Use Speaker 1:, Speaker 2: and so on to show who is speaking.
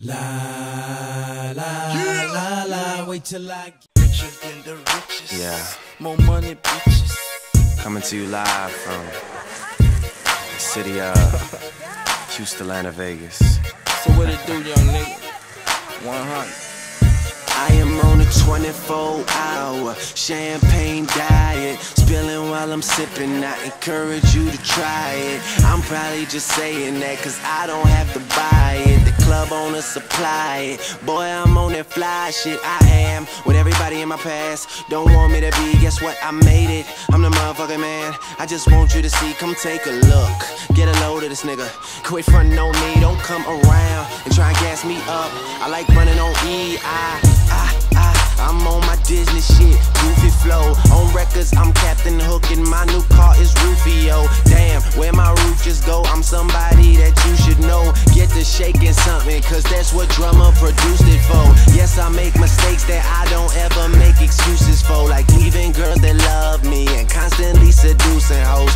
Speaker 1: La la
Speaker 2: Yeah.
Speaker 1: la la, wait till I
Speaker 2: Richer than the richest.
Speaker 3: Yeah.
Speaker 2: More money, bitches.
Speaker 3: Coming to you live from the city of Houston, Atlanta, Vegas.
Speaker 2: So what it do, young nigga? 100.
Speaker 3: I am on a 24 hour champagne diet. Spilling while I'm sipping. I encourage you to try it. I'm probably just saying that cause I don't have to buy it. Club owner supply it. Boy, I'm on that fly shit. I am with everybody in my past. Don't want me to be. Guess what? I made it. I'm the motherfucking man. I just want you to see. Come take a look. Get a load of this nigga. Quit frontin' on me. Don't come around and try and gas me up. I like running on E. I, I, I, I'm on my Disney shit. Goofy flow. On records, I'm Captain Hook and my new car is Rufio. Damn, where my roof just go? I'm somebody that you should know like to shaking something, cause that's what Drumma produced it for. Yes, I make mistakes that I don't ever make excuses for, like leaving girls that love me and constantly seducing hoes.